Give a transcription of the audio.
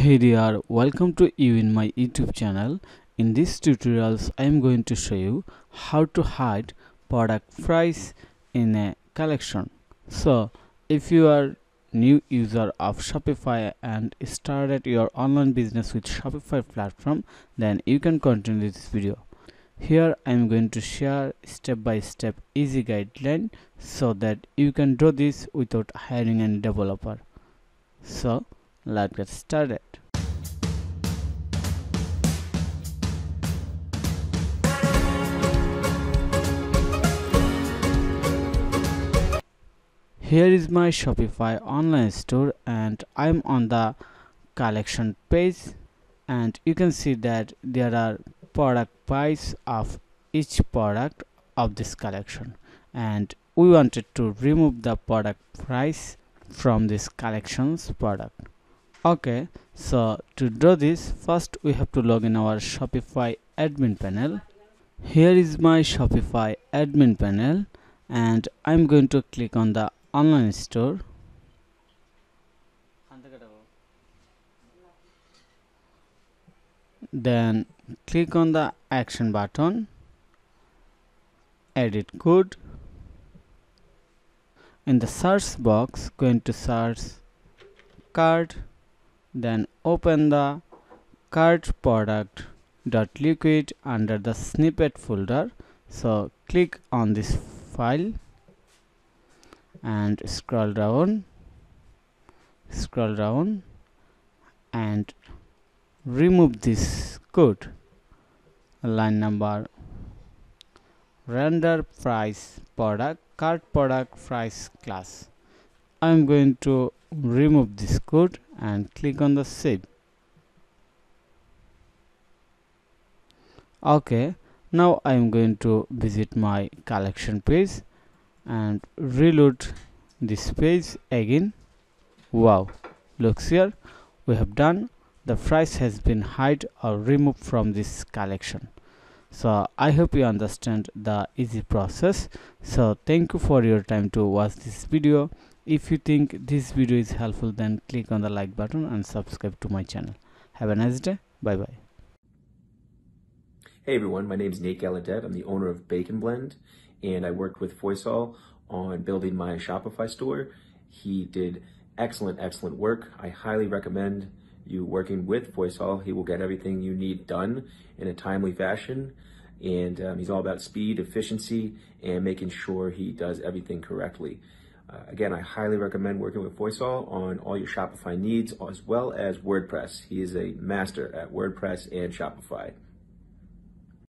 hey there welcome to you in my youtube channel. In this tutorials i am going to show you how to hide product price in a collection. So if you are new user of shopify and started your online business with shopify platform then you can continue this video. Here i am going to share step by step easy guideline so that you can do this without hiring any developer. So let's get started. Here is my shopify online store and i'm on the collection page and you can see that there are product price of each product of this collection. And we wanted to remove the product price from this collections product okay so to do this first we have to log in our shopify admin panel. Here is my shopify admin panel and i'm going to click on the online store. Then click on the action button edit code. In the search box going to search card then open the card product dot liquid under the snippet folder. So click on this file and scroll down scroll down and remove this code. Line number render price product card product price class I'm going to remove this code and click on the save. Okay now I'm going to visit my collection page and reload this page again. Wow looks here. We have done. The price has been hide or removed from this collection. So i hope you understand the easy process. So thank you for your time to watch this video if you think this video is helpful then click on the like button and subscribe to my channel have a nice day bye bye hey everyone my name is nate gallaudet i'm the owner of bacon blend and i worked with Foysal on building my shopify store he did excellent excellent work i highly recommend you working with Foysal. He will get everything you need done in a timely fashion. And um, he's all about speed, efficiency, and making sure he does everything correctly. Uh, again, I highly recommend working with Foysal on all your Shopify needs as well as WordPress. He is a master at WordPress and Shopify.